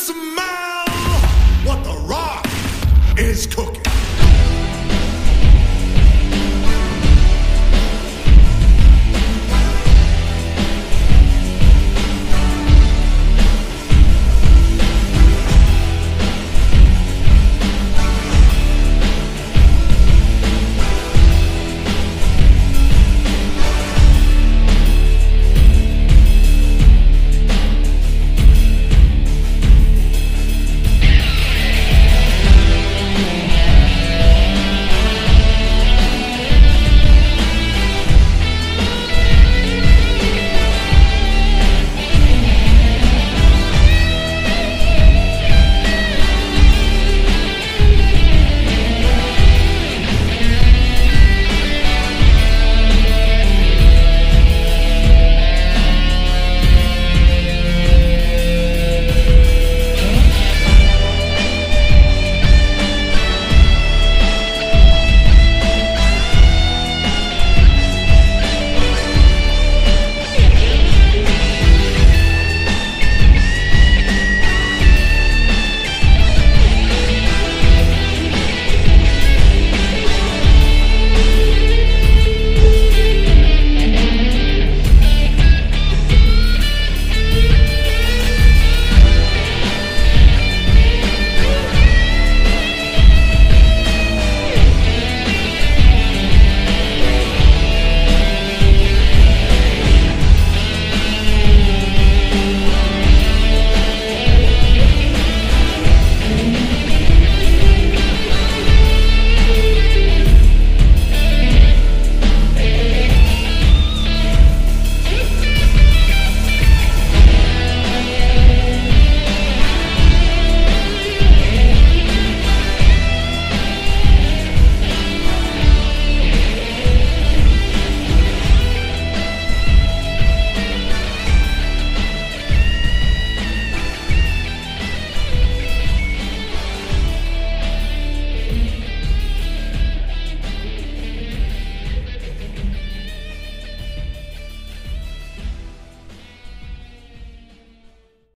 smell what the rock is cooking.